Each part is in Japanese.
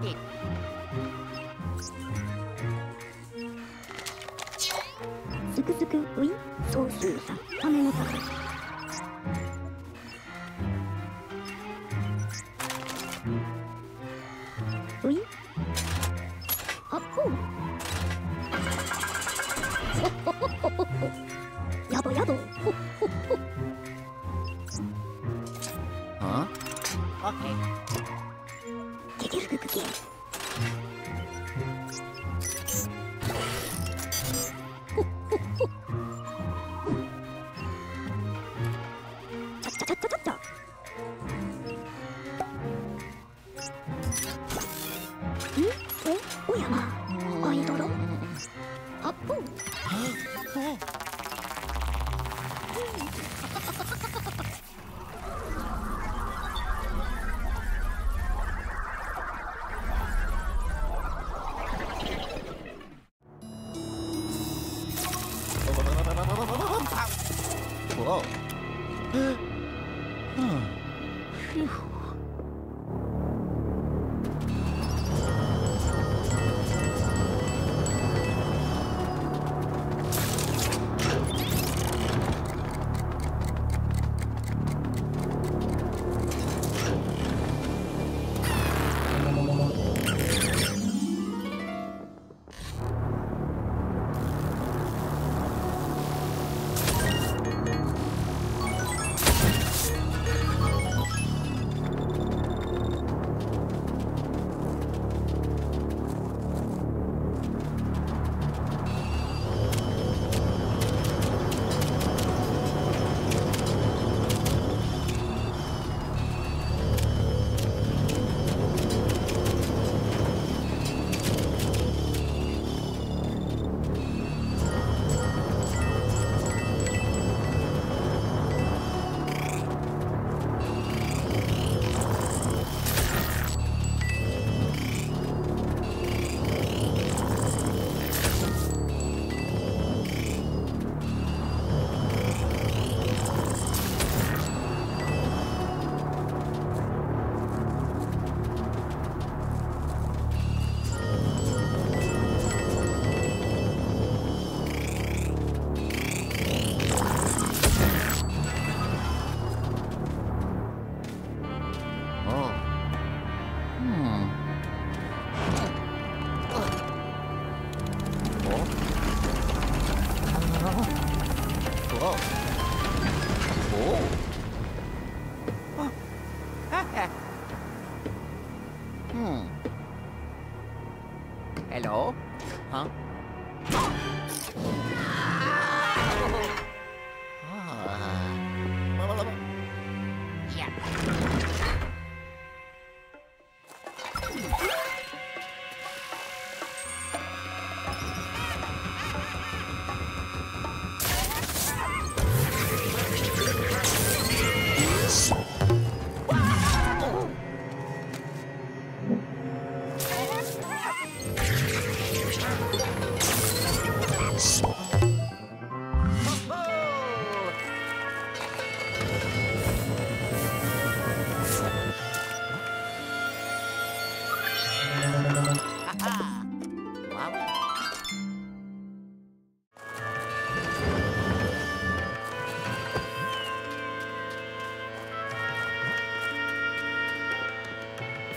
ポロロ Got it. すくすくウィンソースーさ羽の高ウィン？あっほうほほほほほやぼやぼほっほっほ Huh? Okay. ゲゲ поддержка к игре. huh. Phew.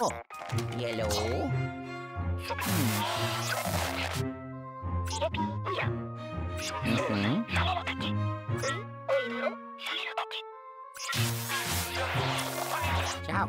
Oh, yellow. Mhm. Ciao.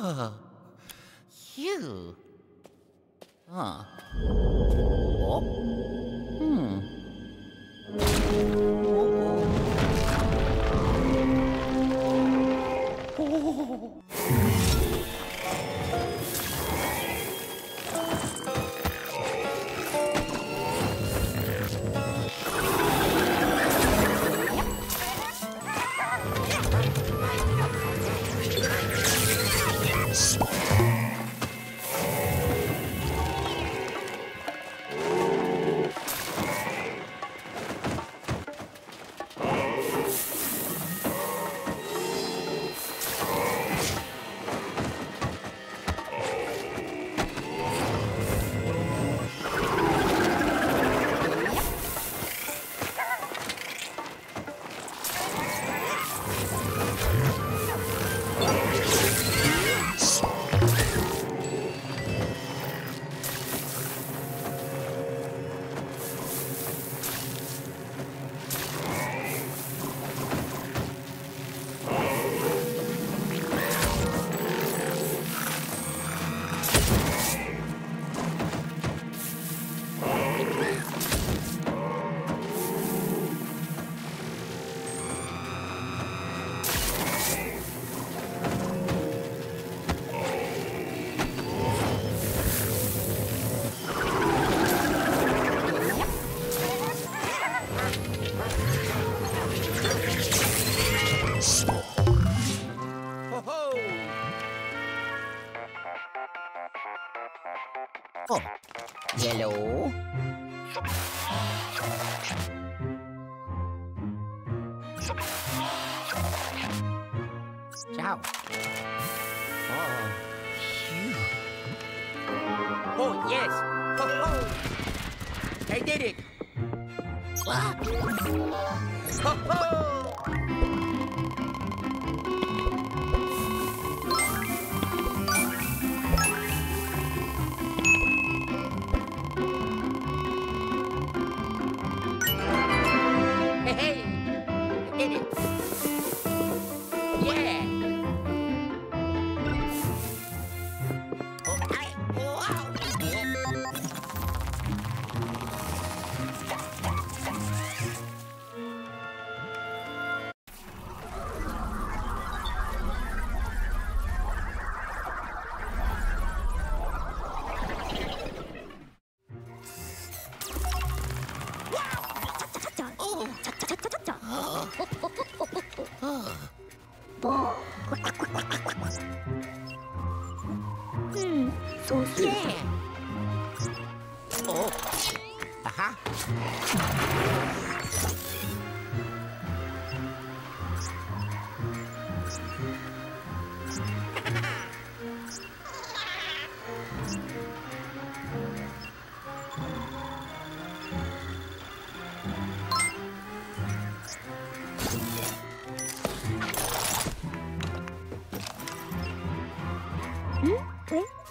Oh, you. Huh. Oh. Hmm. Oh. Ho ho!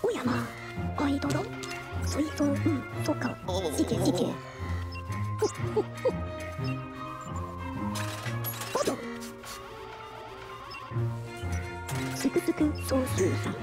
おやまアイドル？そいつうんそっか。しけしけほっほっほおどすくすくソースーさ。ん